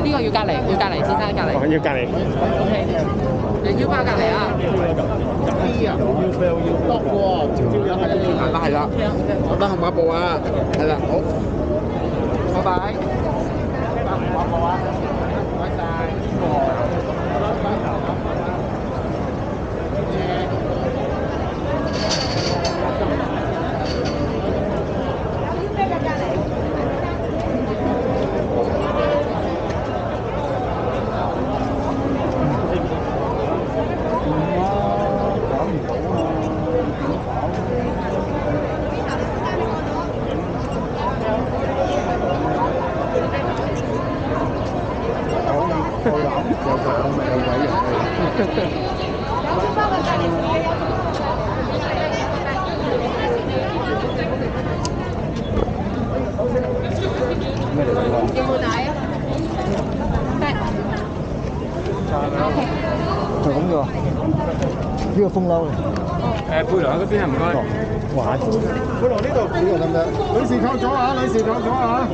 呢個要隔離，要隔離，先生隔離。哦，要隔離。O K，你要包隔離啊？係啦係啦，我得號碼布啊，係啦，好，拜拜。號碼布啊，唔該晒。有冇帶啊？就咁嘅喎，呢個風褸嚟。誒背囊嗰邊啊，唔該。玩。背囊呢度，呢個得唔得？女士靠左啊，女士靠左啊。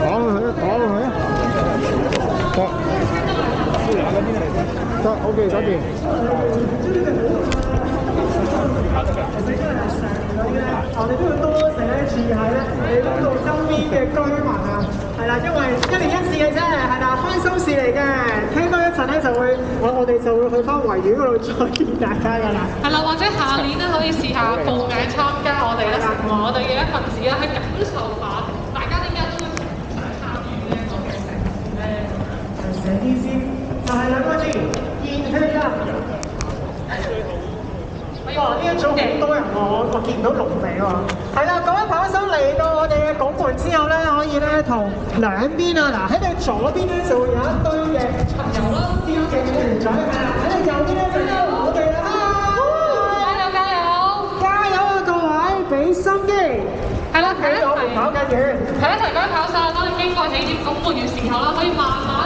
打落去，打落去。得。背囊嗰邊嚟。得，OK，搞掂。我哋都要多謝咧，住喺咧你嗰度周邊嘅居民啊，係啦，因為一年一次嘅啫，係啦，開心事嚟嘅。聽多一陣咧，就會我我哋就會去翻維園嗰度再見大家噶啦。係啦，或者下年咧可以試下報名參加我哋咧，成為我哋嘅一份子啦，去感受下大家點解都會想參與呢一個嘅城市咧。成件事就係兩個字，熱血啊！哇！呢一組好多人喎，我我見唔到龍尾喎。係啦，各位跑手嚟到我哋嘅拱門之後咧，可以咧同兩邊啊，嗱喺你左邊咧就會有一堆嘅巡遊啦，標記嘅團隊係啦，喺你右邊咧就有我哋啦。加油加油！加油啊各位，俾心機！係啦，提一我哋，跑緊遠。提一提各位跑手，當你經過起點拱門嘅時候啦，可以慢慢